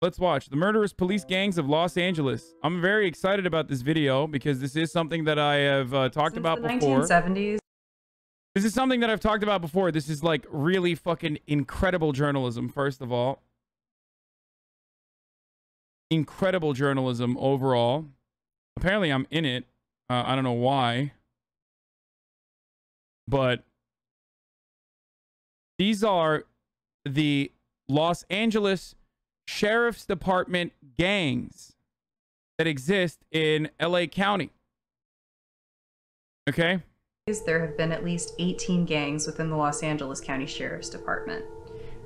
Let's watch the murderous police gangs of Los Angeles. I'm very excited about this video because this is something that I have uh, talked Since about before. 1970s, This is something that I've talked about before. This is like really fucking incredible journalism, first of all. Incredible journalism overall. Apparently, I'm in it. Uh, I don't know why. But these are the Los Angeles Sheriff's Department gangs that exist in LA County. Okay? there have been at least 18 gangs within the Los Angeles County Sheriff's Department.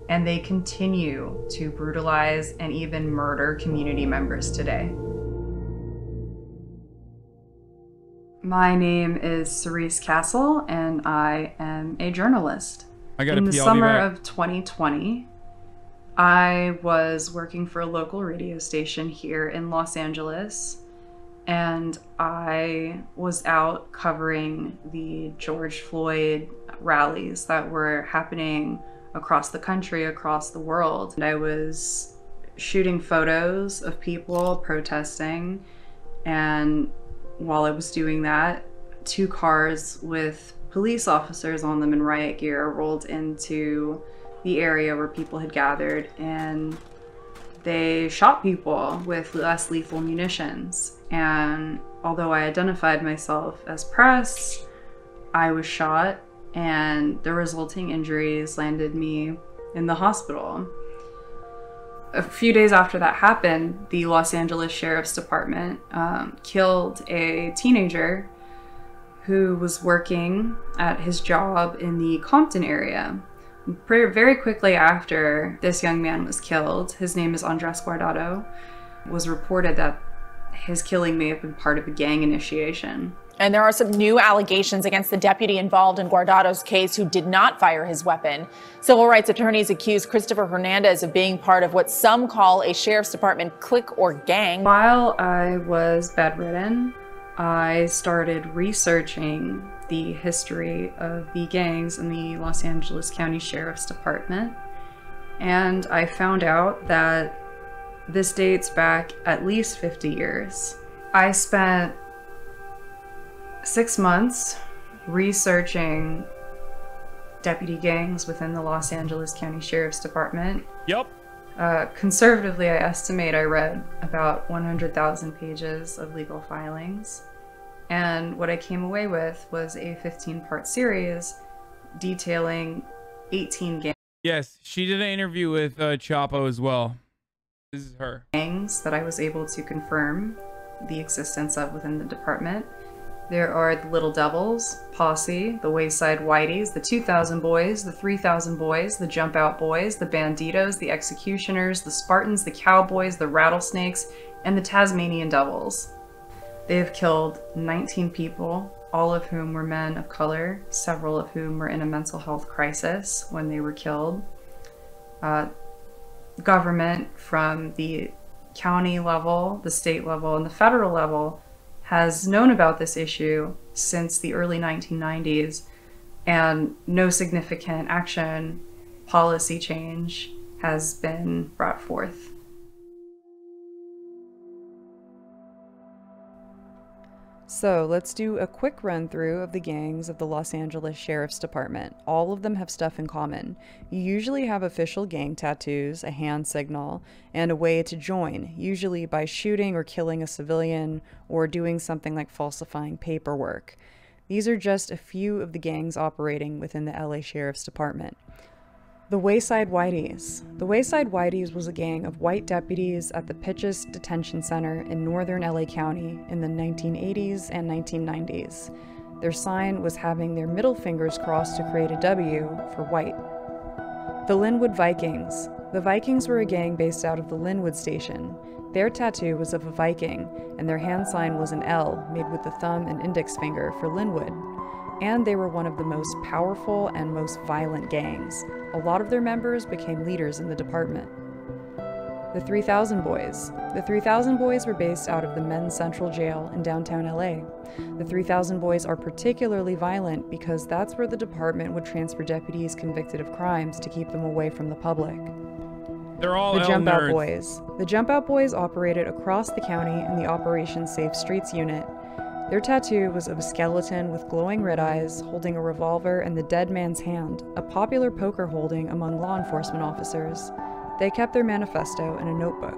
And they continue to brutalize and even murder community members today. My name is Cerise Castle, and I am a journalist. I got In the pee. I'll be summer of 2020, I was working for a local radio station here in Los Angeles, and I was out covering the George Floyd rallies that were happening across the country, across the world. And I was shooting photos of people protesting, and while I was doing that, two cars with police officers on them in riot gear rolled into the area where people had gathered and they shot people with less lethal munitions. And although I identified myself as press, I was shot, and the resulting injuries landed me in the hospital. A few days after that happened, the Los Angeles Sheriff's Department um, killed a teenager who was working at his job in the Compton area. Very quickly after this young man was killed, his name is Andres Guardado, was reported that his killing may have been part of a gang initiation. And there are some new allegations against the deputy involved in Guardado's case who did not fire his weapon. Civil rights attorneys accuse Christopher Hernandez of being part of what some call a sheriff's department clique or gang. While I was bedridden, I started researching the history of the gangs in the Los Angeles County Sheriff's Department. And I found out that this dates back at least 50 years. I spent six months researching deputy gangs within the Los Angeles County Sheriff's Department Yep. Uh, conservatively, I estimate I read about 100,000 pages of legal filings. And what I came away with was a 15 part series detailing 18 gangs. Yes, she did an interview with uh, Chapo as well. This is her. gangs that I was able to confirm the existence of within the department. There are the Little Devils, Posse, the Wayside Whiteys, the 2000 Boys, the 3000 Boys, the Jump Out Boys, the Banditos, the Executioners, the Spartans, the Cowboys, the Rattlesnakes, and the Tasmanian Devils. They have killed 19 people, all of whom were men of color, several of whom were in a mental health crisis when they were killed. Uh, government from the county level, the state level, and the federal level has known about this issue since the early 1990s, and no significant action, policy change has been brought forth. So let's do a quick run through of the gangs of the Los Angeles Sheriff's Department. All of them have stuff in common. You usually have official gang tattoos, a hand signal, and a way to join, usually by shooting or killing a civilian or doing something like falsifying paperwork. These are just a few of the gangs operating within the LA Sheriff's Department. The Wayside Whiteys. The Wayside Whiteys was a gang of white deputies at the Pitchess Detention Center in northern LA County in the 1980s and 1990s. Their sign was having their middle fingers crossed to create a W for white. The Lynwood Vikings. The Vikings were a gang based out of the Lynwood Station. Their tattoo was of a Viking, and their hand sign was an L made with the thumb and index finger for Lynwood and they were one of the most powerful and most violent gangs. A lot of their members became leaders in the department. The 3000 Boys. The 3000 Boys were based out of the Men's Central Jail in downtown LA. The 3000 Boys are particularly violent because that's where the department would transfer deputies convicted of crimes to keep them away from the public. They're all the L Jump Out. Boys. The Jump Out Boys operated across the county in the Operation Safe Streets unit. Their tattoo was of a skeleton with glowing red eyes holding a revolver in the dead man's hand, a popular poker holding among law enforcement officers. They kept their manifesto in a notebook.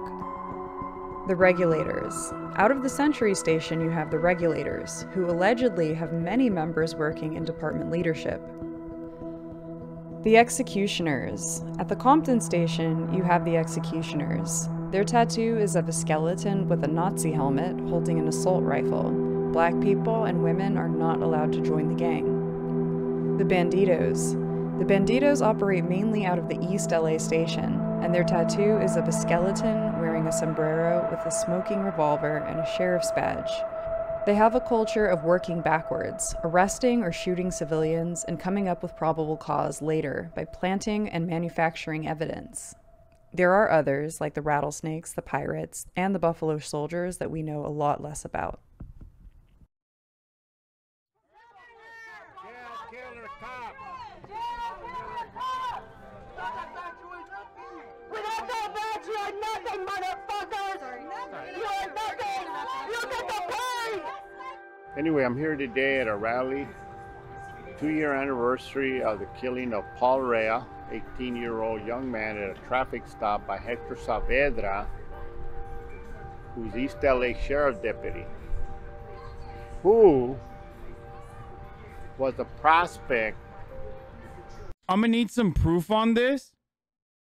The Regulators. Out of the Century Station, you have the Regulators, who allegedly have many members working in department leadership. The Executioners. At the Compton Station, you have the Executioners. Their tattoo is of a skeleton with a Nazi helmet holding an assault rifle. Black people and women are not allowed to join the gang. The Banditos. The Banditos operate mainly out of the East LA station, and their tattoo is of a skeleton wearing a sombrero with a smoking revolver and a sheriff's badge. They have a culture of working backwards, arresting or shooting civilians and coming up with probable cause later by planting and manufacturing evidence. There are others, like the rattlesnakes, the pirates, and the buffalo soldiers, that we know a lot less about. Anyway, I'm here today at a rally, two year anniversary of the killing of Paul Rea, 18 year old young man at a traffic stop by Hector Saavedra, who's East LA Sheriff Deputy, who was a prospect. I'm gonna need some proof on this.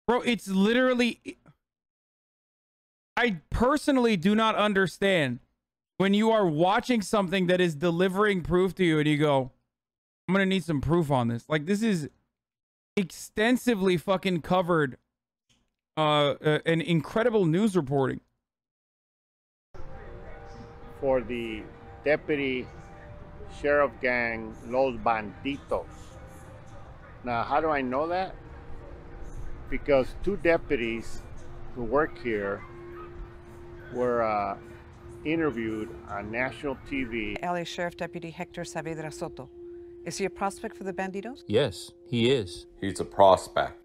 Bro, it's literally I personally do not understand when you are watching something that is delivering proof to you and you go, I'm gonna need some proof on this. Like this is extensively fucking covered uh, uh an incredible news reporting. for the deputy sheriff gang Los Banditos. Now, how do I know that? Because two deputies who work here were uh, interviewed on national TV. LA Sheriff Deputy Hector Saavedra Soto. Is he a prospect for the Banditos? Yes, he is. He's a prospect.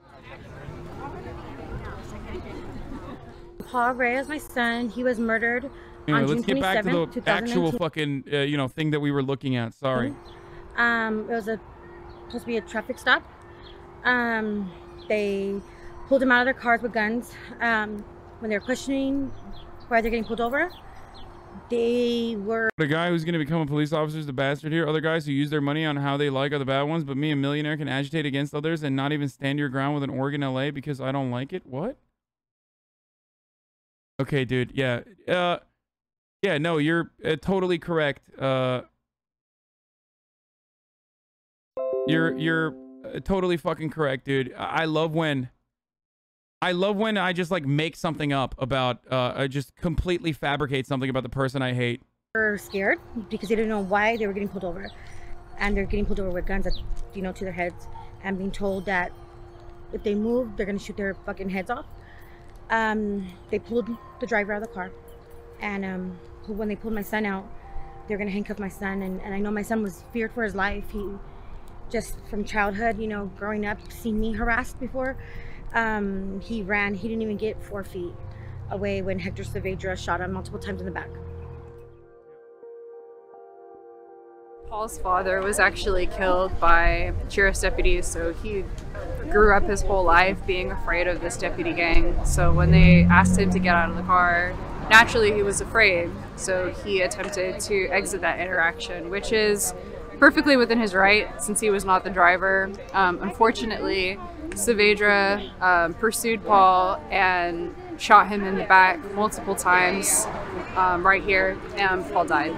Paul Rea is my son. He was murdered Anyway, on June let's get back to 27th, the actual fucking uh, you know thing that we were looking at. Sorry. Um, it was a supposed to be a traffic stop. Um, they pulled him out of their cars with guns. Um, when they were questioning why they're getting pulled over, they were The guy who's going to become a police officer is the bastard here. Other guys who use their money on how they like are the bad ones. But me, a millionaire, can agitate against others and not even stand your ground with an org in LA because I don't like it. What? Okay, dude. Yeah. Uh, yeah. No, you're uh, totally correct. Uh, you're you're uh, totally fucking correct, dude. I I love when. I love when I just like make something up about uh I just completely fabricate something about the person I hate. were scared because they didn't know why they were getting pulled over, and they're getting pulled over with guns, you know, to their heads, and being told that if they move, they're gonna shoot their fucking heads off. Um, they pulled the driver out of the car, and um, when they pulled my son out, they're gonna handcuff my son, and, and I know my son was feared for his life. He just from childhood, you know, growing up, seen me harassed before. Um, he ran. He didn't even get four feet away when Hector Saavedra shot him multiple times in the back. Paul's father was actually killed by sheriff's deputies, so he grew up his whole life being afraid of this deputy gang. So when they asked him to get out of the car, naturally he was afraid. So he attempted to exit that interaction, which is perfectly within his right since he was not the driver. Um, unfortunately, Saavedra um, pursued Paul and shot him in the back multiple times um, right here, and Paul died.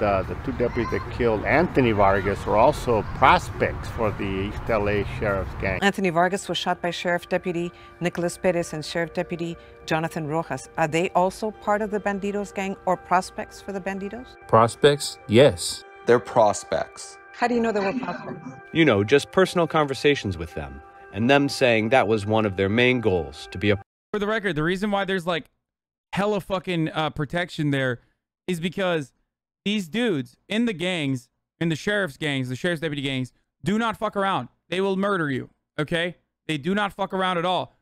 The, the two deputies that killed Anthony Vargas were also prospects for the East LA Sheriff's gang. Anthony Vargas was shot by Sheriff Deputy Nicholas Perez and Sheriff Deputy Jonathan Rojas. Are they also part of the Bandidos gang or prospects for the Bandidos? Prospects? Yes. They're prospects. How do you know they were prospects? You know, just personal conversations with them, and them saying that was one of their main goals to be a For the record, the reason why there's like hella fucking uh, protection there is because these dudes in the gangs in the sheriff's gangs, the sheriff's deputy gangs, do not fuck around. They will murder you. Okay? They do not fuck around at all.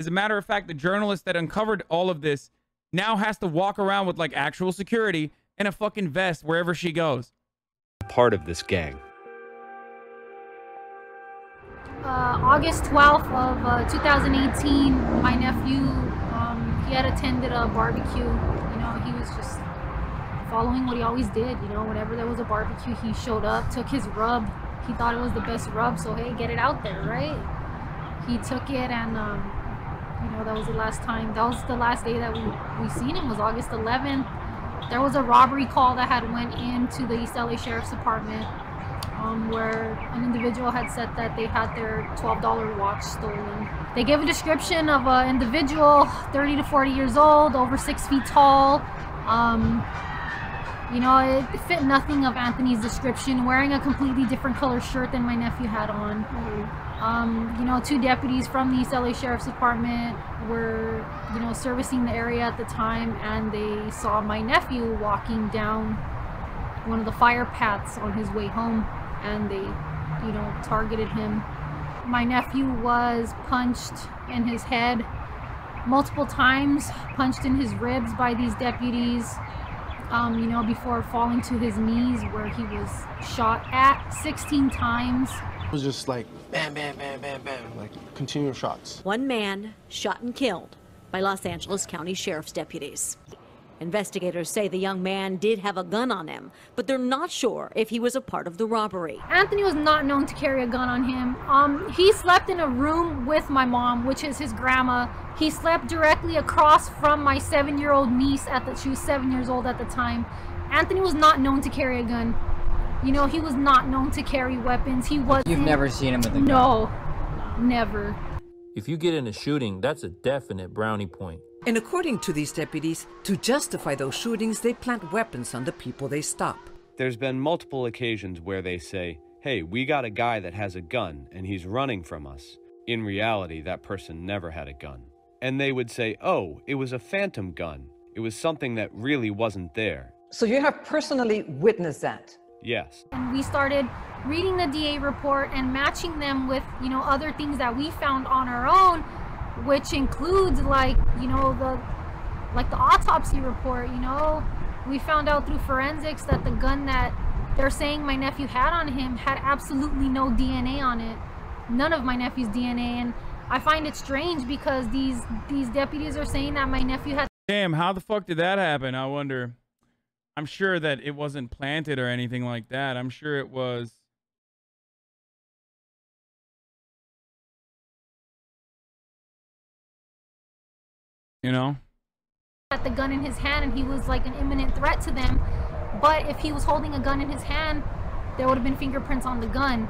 As a matter of fact, the journalist that uncovered all of this now has to walk around with like actual security and a fucking vest wherever she goes. Part of this gang. uh, August 12th of uh, 2018, my nephew, um, he had attended a barbecue. You know, he was just following what he always did. You know, whenever there was a barbecue, he showed up, took his rub. He thought it was the best rub, so hey, get it out there, right? He took it, and um, you know, that was the last time. That was the last day that we we seen him was August 11th. There was a robbery call that had went into the East LA Sheriff's Department um, where an individual had said that they had their $12 watch stolen. They gave a description of an individual, 30 to 40 years old, over six feet tall. Um, you know, it fit nothing of Anthony's description, wearing a completely different color shirt than my nephew had on. Um, you know, two deputies from the East LA Sheriff's Department were, you know, servicing the area at the time, and they saw my nephew walking down one of the fire paths on his way home and they, you know, targeted him. My nephew was punched in his head multiple times, punched in his ribs by these deputies, um, you know, before falling to his knees where he was shot at 16 times. It was just like bam, bam, bam, bam, bam, like continual shots. One man shot and killed by Los Angeles County Sheriff's deputies. Investigators say the young man did have a gun on him, but they're not sure if he was a part of the robbery. Anthony was not known to carry a gun on him. Um, he slept in a room with my mom, which is his grandma. He slept directly across from my seven-year-old niece at the she was seven years old at the time. Anthony was not known to carry a gun. You know, he was not known to carry weapons. He was. You've never seen him with a gun? No, never. If you get in a shooting, that's a definite brownie point. And according to these deputies, to justify those shootings, they plant weapons on the people they stop. There's been multiple occasions where they say, hey, we got a guy that has a gun and he's running from us. In reality, that person never had a gun. And they would say, oh, it was a phantom gun. It was something that really wasn't there. So you have personally witnessed that? Yes. And we started reading the DA report and matching them with, you know, other things that we found on our own which includes like you know the like the autopsy report you know we found out through forensics that the gun that they're saying my nephew had on him had absolutely no DNA on it none of my nephew's DNA and I find it strange because these these deputies are saying that my nephew had Damn, how the fuck did that happen? I wonder. I'm sure that it wasn't planted or anything like that. I'm sure it was You know? Had the gun in his hand and he was like an imminent threat to them. But if he was holding a gun in his hand, there would have been fingerprints on the gun.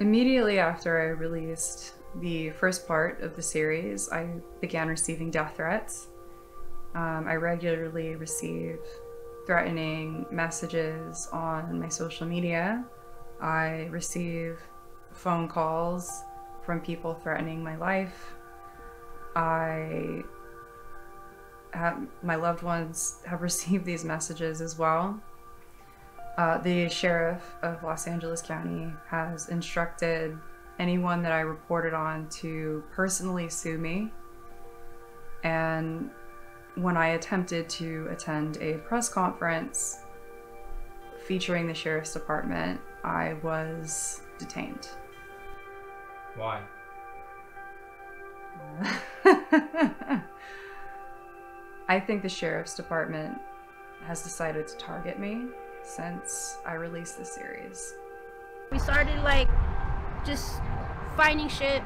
Immediately after I released the first part of the series, I began receiving death threats. Um, I regularly receive threatening messages on my social media. I receive phone calls from people threatening my life. I have, my loved ones have received these messages as well. Uh, the sheriff of Los Angeles County has instructed anyone that I reported on to personally sue me. And when I attempted to attend a press conference featuring the sheriff's department, I was detained. Why? I think the sheriff's department has decided to target me since I released the series. We started like just finding shit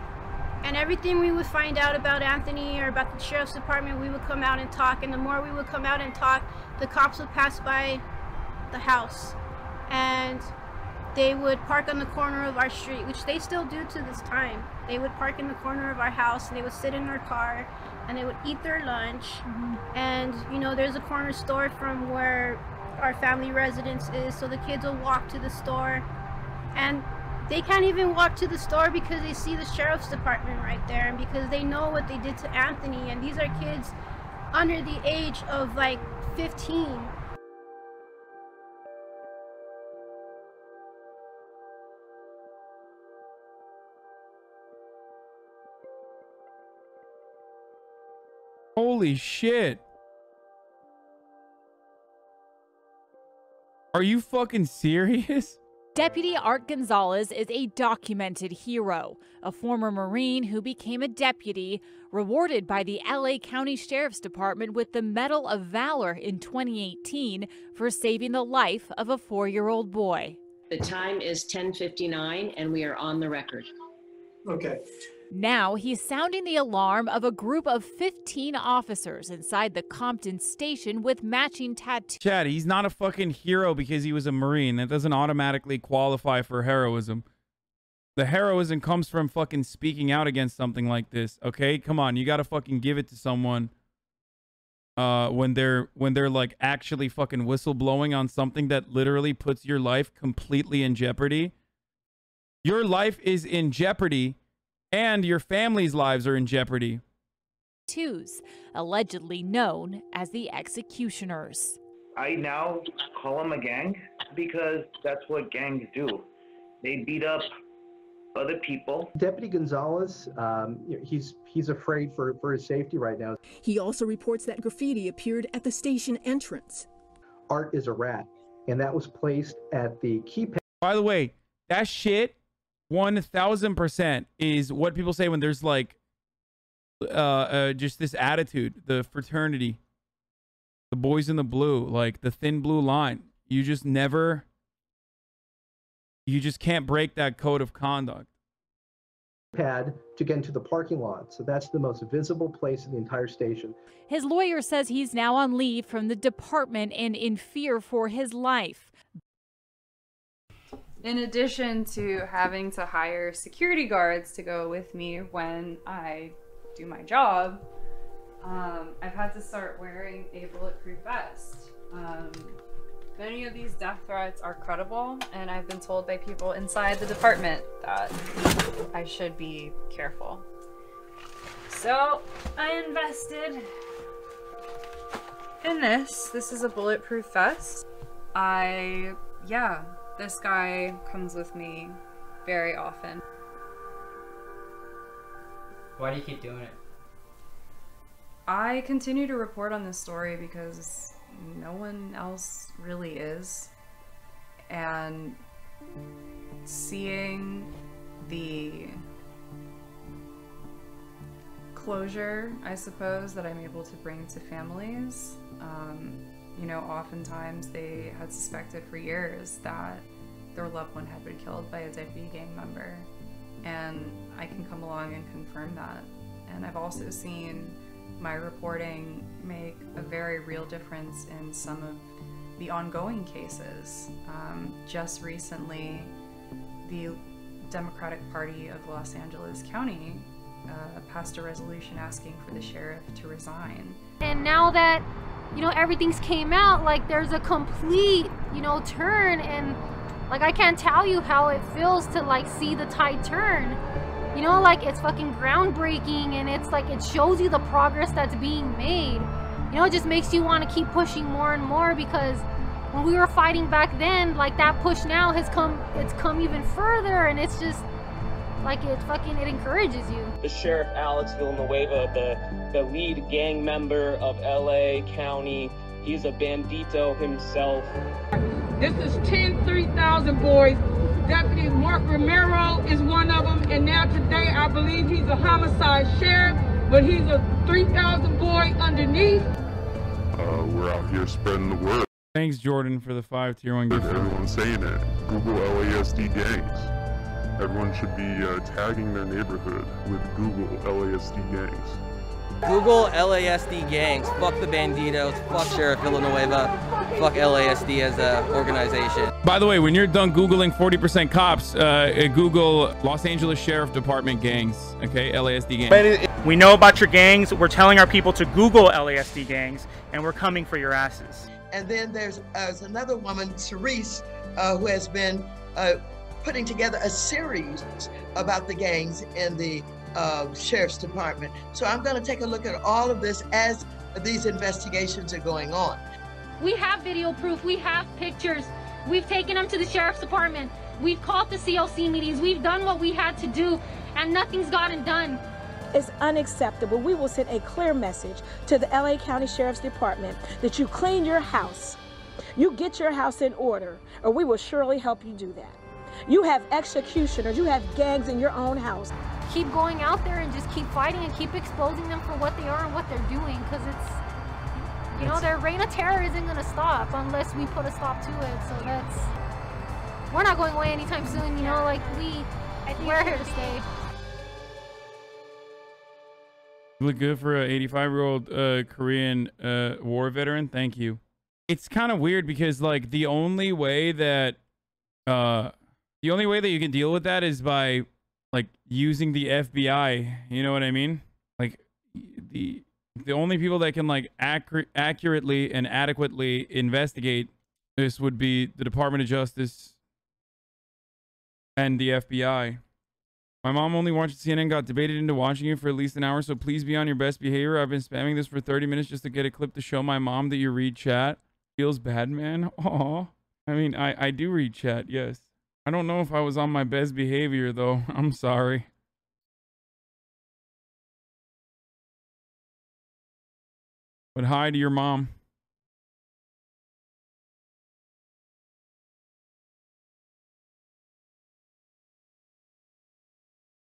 and everything we would find out about Anthony or about the sheriff's department, we would come out and talk. And the more we would come out and talk, the cops would pass by the house and they would park on the corner of our street, which they still do to this time. They would park in the corner of our house and they would sit in their car and they would eat their lunch. Mm-hmm. And, you know, there's a corner store from where our family residence is, so the kids will walk to the store. And they can't even walk to the store because they see the sheriff's department right there and because they know what they did to Anthony. And these are kids under the age of like 15 Holy shit. Are you fucking serious? Deputy Art Gonzalez is a documented hero, a former Marine who became a deputy, rewarded by the LA County Sheriff's Department with the Medal of Valor in 2018 for saving the life of a four year old boy. The time is 10:59 and we are on the record. Okay. Now he's sounding the alarm of a group of 15 officers inside the Compton station with matching tattoos. Chad, he's not a fucking hero because he was a Marine. That doesn't automatically qualify for heroism. The heroism comes from fucking speaking out against something like this. Okay, come on, you gotta fucking give it to someone. Uh, when they're when they're like actually fucking whistleblowing on something that literally puts your life completely in jeopardy. Your life is in jeopardy, and your family's lives are in jeopardy. Twos, allegedly known as the executioners. I now call them a gang because that's what gangs do. They beat up other people. Deputy Gonzalez, um, he's he's afraid for, for his safety right now. He also reports that graffiti appeared at the station entrance. Art is a rat, and that was placed at the keypad. By the way, that shit, one thousand percent is what people say when there's like, uh, uh, just this attitude, the fraternity, the boys in the blue, like the thin blue line. You just never. You just can't break that code of conduct. Pad to get into the parking lot, so that's the most visible place in the entire station. His lawyer says he's now on leave from the department and in fear for his life. In addition to having to hire security guards to go with me when I do my job, um, I've had to start wearing a bulletproof vest. Um, many of these death threats are credible, and I've been told by people inside the department that I should be careful. So I invested in this. This is a bulletproof vest. I, yeah, this guy comes with me very often. Why do you keep doing it? I continue to report on this story because no one else really is. And seeing the closure, I suppose, that I'm able to bring to families. Um, you know, oftentimes they had suspected for years that their loved one had been killed by a deputy gang member. And I can come along and confirm that. And I've also seen my reporting make a very real difference in some of the ongoing cases. Um, just recently, the Democratic Party of Los Angeles County uh, passed a resolution asking for the sheriff to resign. And now that, you know, everything's came out, like there's a complete, you know, turn and like I can't tell you how it feels to like see the tide turn. You know, like it's fucking groundbreaking and it's like it shows you the progress that's being made. You know, it just makes you want to keep pushing more and more because when we were fighting back then, like that push now has come it's come even further and it's just like it fucking it encourages you. The sheriff Alex Villanueva, the the lead gang member of LA County, he's a bandito himself. This is 10 3000 boys. Deputy Mark Romero is one of them, and now today I believe he's a homicide sheriff, but he's a 3000 boy underneath. Uh, we're out here spreading the word. Thanks, Jordan, for the five tier one gift. Everyone's saying it. Google LASD gangs. Everyone should be uh, tagging their neighborhood with Google LASD gangs. Google LASD gangs. Fuck the banditos. Fuck Sheriff Villanueva. Fuck LASD as a organization. By the way, when you're done Googling 40% cops, uh, Google Los Angeles Sheriff Department gangs. Okay, LASD gangs. We know about your gangs. We're telling our people to Google LASD gangs, and we're coming for your asses. And then there's, uh, there's another woman, Cerise, uh, who has been uh, putting together a series about the gangs in the uh, sheriff's department. So I'm going to take a look at all of this as these investigations are going on. We have video proof. We have pictures. We've taken them to the sheriff's department. We've called the CLC meetings. We've done what we had to do, and nothing's gotten done. It's unacceptable. We will send a clear message to the LA County Sheriff's Department that you clean your house. You get your house in order, or we will surely help you do that. You have executioners, you have gangs in your own house. Keep going out there and just keep fighting and keep exposing them for what they are and what they're doing because it's, you know, their reign of terror isn't going to stop unless we put a stop to it. So that's, we're not going away anytime soon, you know, like we, I think we're here to stay. You look good for a 85 year old uh, Korean uh, war veteran. Thank you. It's kind of weird because like the only way that uh the only way that you can deal with that is by like using the FBI. You know what I mean? Like the the only people that can like accurate accurately and adequately investigate this would be the Department of Justice and the FBI. My mom only watched CNN, got debated into watching it for at least an hour, so please be on your best behavior. I've been spamming this for 30 minutes just to get a clip to show my mom that you read chat. Feels bad, man. Aw. I mean, I, I do read chat, yes. I don't know if I was on my best behavior, though. I'm sorry. But hi to your mom.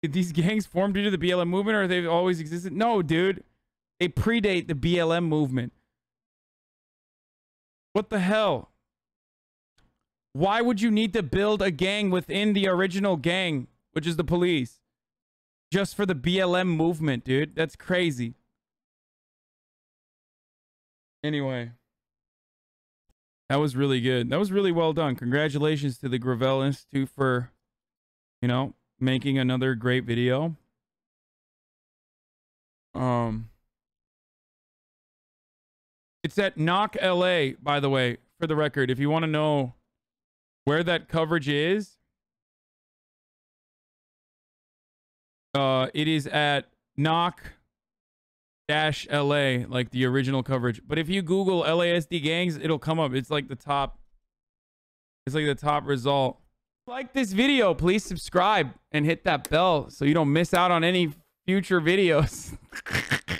Did these gangs form due to the BLM movement or they've always existed? No, dude. They predate the BLM movement. What the hell? Why would you need to build a gang within the original gang, which is the police? Just for the BLM movement, dude. That's crazy. Anyway. That was really good. That was really well done. Congratulations to the Gravel Institute for, you know, making another great video. Um, it's at Knock LA, by the way, for the record. If you want to know where that coverage is, uh, it is at Knock dash LA, like the original coverage. But if you Google LASD gangs, it'll come up. It's like the top. It's like the top result. Like this video, please subscribe and hit that bell so you don't miss out on any future videos.